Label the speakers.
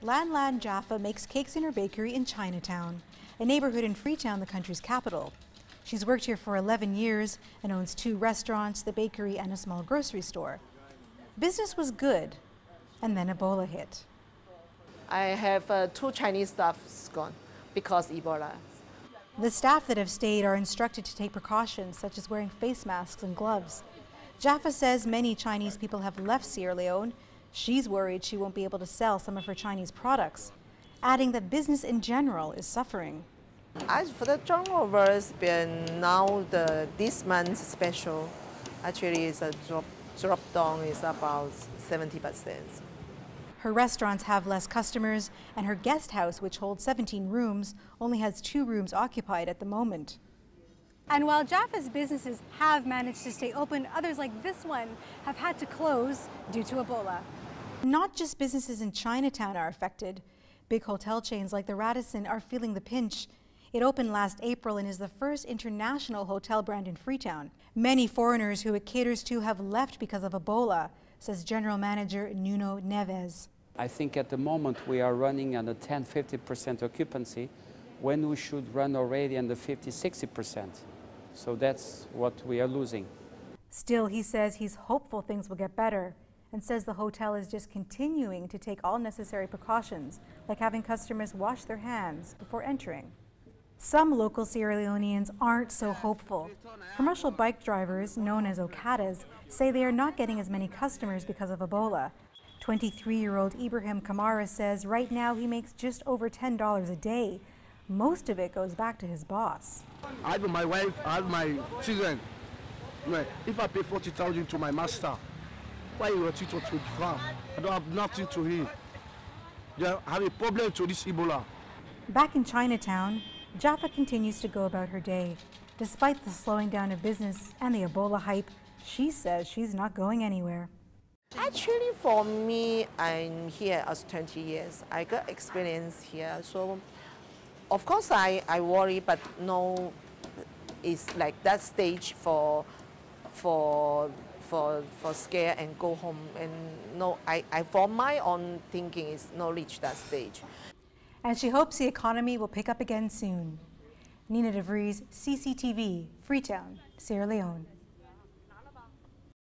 Speaker 1: Lan Lan Jaffa makes cakes in her bakery in Chinatown, a neighborhood in Freetown, the country's capital. She's worked here for 11 years and owns two restaurants, the bakery, and a small grocery store. Business was good, and then Ebola hit.
Speaker 2: I have uh, two Chinese staffs gone because Ebola.
Speaker 1: The staff that have stayed are instructed to take precautions, such as wearing face masks and gloves. Jaffa says many Chinese people have left Sierra Leone. She's worried she won't be able to sell some of her Chinese products, adding that business in general is suffering.
Speaker 2: As for the turnover, it's been now the this month's special. Actually, it's a drop drop down is about 70 percent.
Speaker 1: Her restaurants have less customers, and her guest house, which holds 17 rooms, only has two rooms occupied at the moment. And while Jaffa's businesses have managed to stay open, others like this one have had to close due to Ebola. Not just businesses in Chinatown are affected. Big hotel chains like the Radisson are feeling the pinch. It opened last April and is the first international hotel brand in Freetown. Many foreigners who it caters to have left because of Ebola says General Manager Nuno Neves.
Speaker 3: I think at the moment we are running at a 10 50% occupancy when we should run already under 50 60%. So that's what we are losing.
Speaker 1: Still, he says he's hopeful things will get better and says the hotel is just continuing to take all necessary precautions, like having customers wash their hands before entering. Some local Sierra Leoneans aren't so hopeful. Commercial bike drivers, known as Okadas, say they are not getting as many customers because of Ebola. 23-year-old Ibrahim Kamara says right now he makes just over $10 a day. Most of it goes back to his boss.
Speaker 4: I have my wife, I have my children. If I pay 40,000 to my master, why you want to 20 francs? I don't have nothing to eat. They have a problem to this Ebola.
Speaker 1: Back in Chinatown, Jaffa continues to go about her day. Despite the slowing down of business and the Ebola hype, she says she's not going anywhere.
Speaker 2: Actually, for me, I'm here as 20 years. I got experience here, so of course I, I worry, but no, it's like that stage for for for for scare and go home. And no, I, I for my own thinking is no reach that stage
Speaker 1: and she hopes the economy will pick up again soon. Nina DeVries, CCTV, Freetown, Sierra Leone.